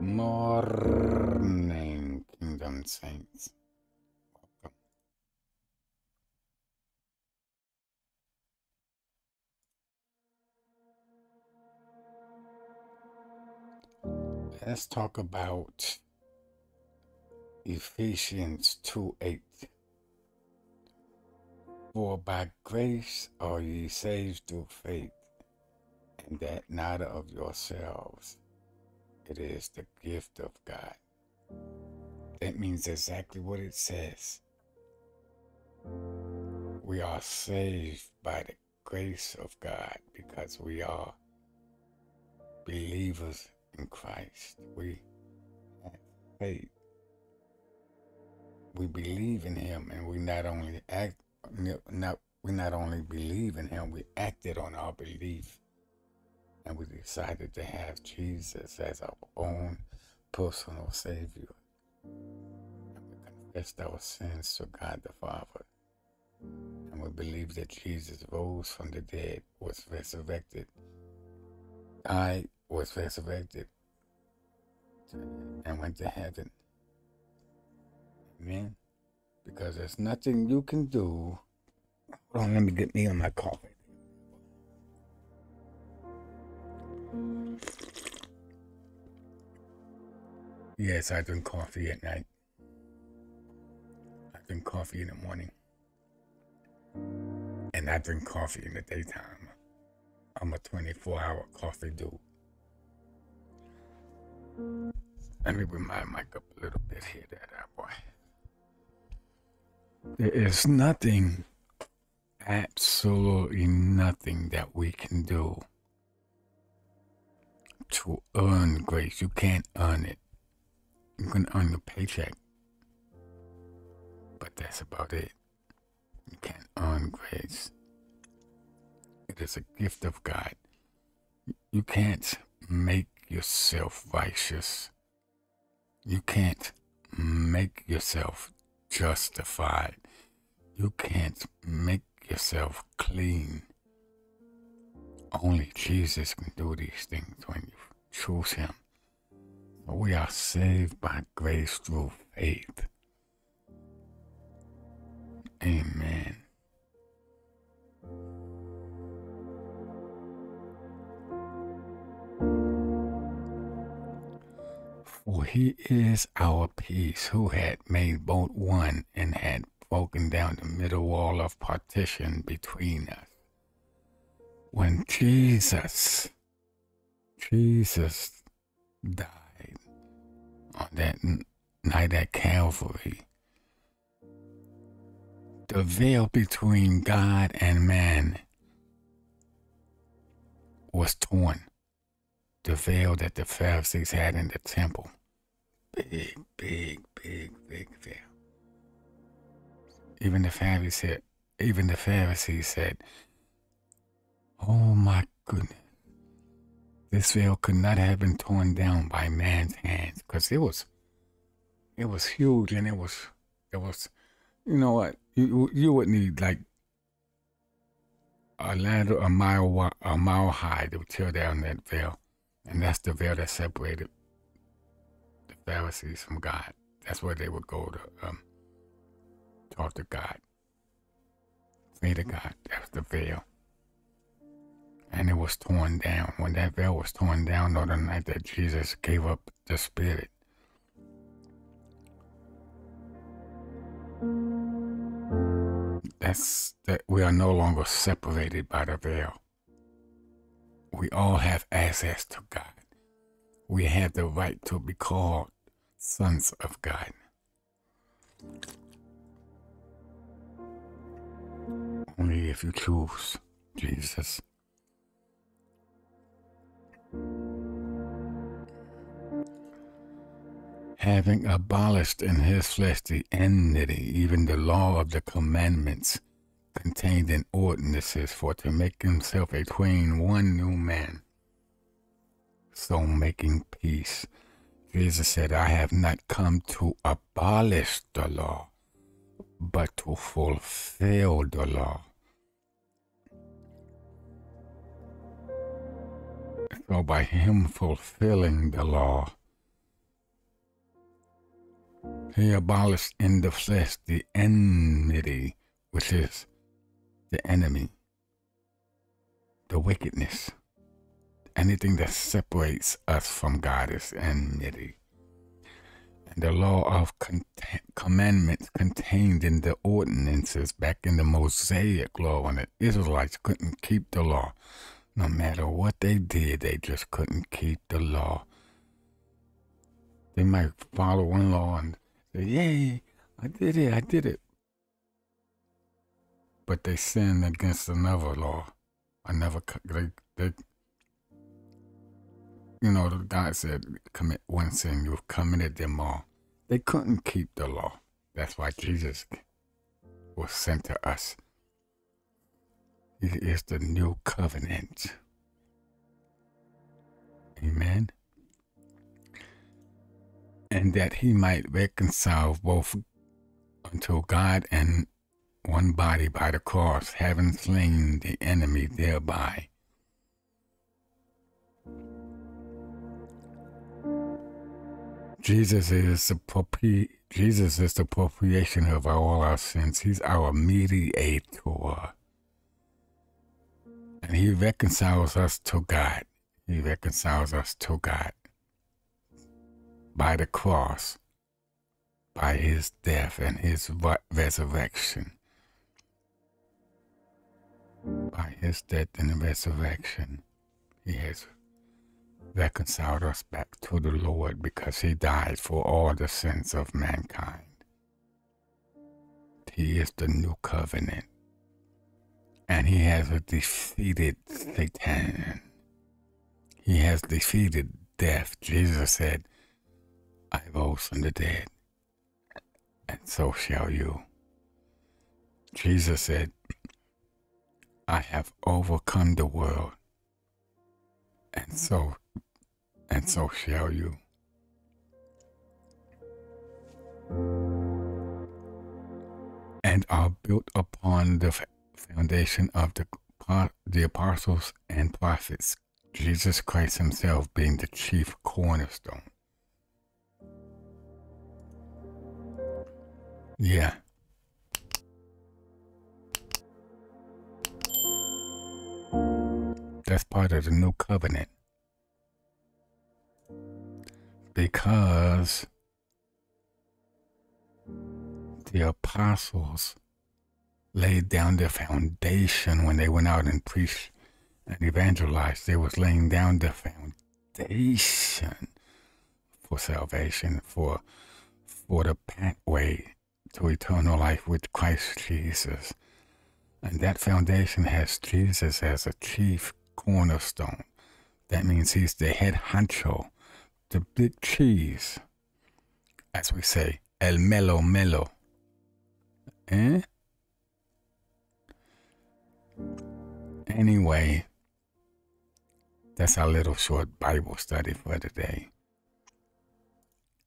morning, Kingdom Saints. Welcome. Let's talk about Ephesians 2 8. For by grace are ye saved through faith, and that not of yourselves. It is the gift of God. That means exactly what it says. We are saved by the grace of God because we are believers in Christ. We have faith. We believe in Him, and we not only act, not we not only believe in Him, we acted on our belief and we decided to have Jesus as our own personal Savior. And we confessed our sins to God the Father. And we believe that Jesus rose from the dead, was resurrected, died, was resurrected, and went to heaven. Amen. Because there's nothing you can do. Hold on, let me get me on my coffee. Yes, I drink coffee at night. I drink coffee in the morning. And I drink coffee in the daytime. I'm a 24 hour coffee dude. Let me bring my mic up a little bit here, there, that boy. There is nothing, absolutely nothing that we can do to earn grace. You can't earn it. You can earn your paycheck, but that's about it. You can't earn grace. It is a gift of God. You can't make yourself righteous. You can't make yourself justified. You can't make yourself clean. Only Jesus can do these things when you choose Him. We are saved by grace through faith. Amen. For he is our peace, who had made both one and had broken down the middle wall of partition between us. When Jesus, Jesus died on that night at Calvary, the veil between God and man was torn. The veil that the Pharisees had in the temple. Big, big, big, big veil. Even the Pharisees, said, even the Pharisees said, "Oh my goodness, this veil could not have been torn down by man's hands because it was it was huge and it was it was you know what? You you would need like a ladder a mile a mile high to tear down that veil and that's the veil that separated the Pharisees from God. That's where they would go to um, talk to God. Pray to God that's the veil and it was torn down. When that veil was torn down on the night that Jesus gave up the Spirit, that's that we are no longer separated by the veil. We all have access to God. We have the right to be called sons of God. Only if you choose Jesus. Having abolished in his flesh the enmity, even the law of the commandments contained in ordinances, for to make himself a twain one new man, so making peace. Jesus said, I have not come to abolish the law, but to fulfill the law. So by him fulfilling the law, He abolished in the flesh the enmity, which is the enemy, the wickedness. Anything that separates us from God is enmity. And the law of commandments contained in the ordinances back in the Mosaic law when the Israelites couldn't keep the law. No matter what they did, they just couldn't keep the law. They might follow one law and say, Yay, I did it, I did it. But they sinned against another law. I never, they, they, you know, the God said, commit one sin, you've committed them all. They couldn't keep the law. That's why Jesus was sent to us. He is the new covenant. Amen and that he might reconcile both unto God and one body by the cross, having slain the enemy thereby. Jesus is the Jesus is the propitiation of all our sins. He's our mediator. And he reconciles us to God. He reconciles us to God by the cross, by his death and his resurrection. By his death and resurrection, he has reconciled us back to the Lord because he died for all the sins of mankind. He is the new covenant. And he has defeated Satan. He has defeated death. Jesus said, I rose from the dead, and so shall you. Jesus said, I have overcome the world, and so and so shall you. And are built upon the foundation of the, the apostles and prophets, Jesus Christ Himself being the chief cornerstone. Yeah. That's part of the new covenant. Because the apostles laid down the foundation when they went out and preached and evangelized. They was laying down the foundation for salvation, for for the pathway to eternal life with Christ Jesus. And that foundation has Jesus as a chief cornerstone. That means he's the head honcho, the big cheese. As we say, el melo melo. Eh? Anyway, that's our little short Bible study for today.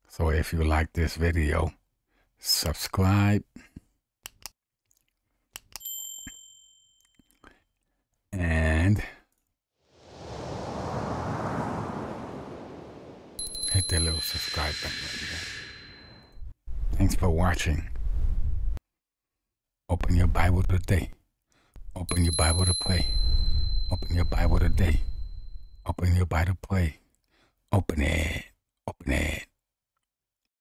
So if you like this video, subscribe, and hit that little subscribe button right there. Thanks for watching. Open your Bible today. Open your Bible to pray. Open your Bible today. Open your Bible to pray. Open it. Open it.